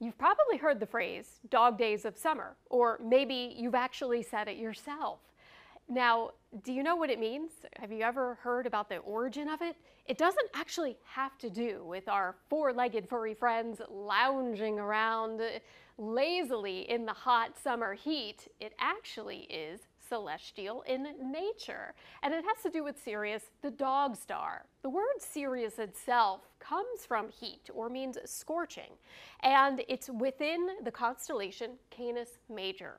You've probably heard the phrase dog days of summer, or maybe you've actually said it yourself. Now, do you know what it means? Have you ever heard about the origin of it? It doesn't actually have to do with our four legged furry friends lounging around lazily in the hot summer heat. It actually is celestial in nature. And it has to do with Sirius, the dog star. The word Sirius itself comes from heat or means scorching, and it's within the constellation Canis Major.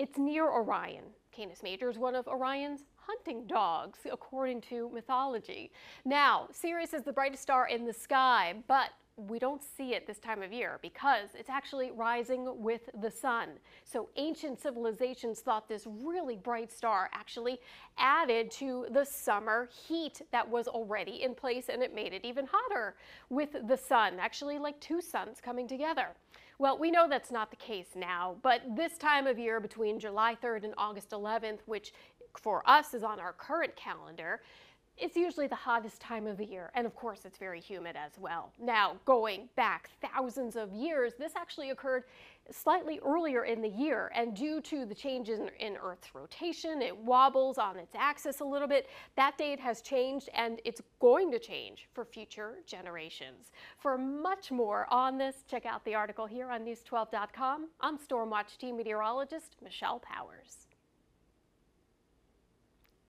It's near Orion. Canis Major is one of Orion's hunting dogs, according to mythology. Now, Sirius is the brightest star in the sky, but we don't see it this time of year because it's actually rising with the sun. So ancient civilizations thought this really bright star actually added to the summer heat that was already in place and it made it even hotter with the sun, actually like two suns coming together. Well, we know that's not the case now, but this time of year between July 3rd and August 11th, which for us is on our current calendar, it's usually the hottest time of the year, and of course it's very humid as well. Now, going back thousands of years, this actually occurred slightly earlier in the year, and due to the changes in, in, Earth's rotation, it wobbles on its axis a little bit. That date has changed, and it's going to change for future generations. For much more on this, check out the article here on News12.com. I'm Stormwatch Team Meteorologist Michelle Powers.